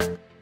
you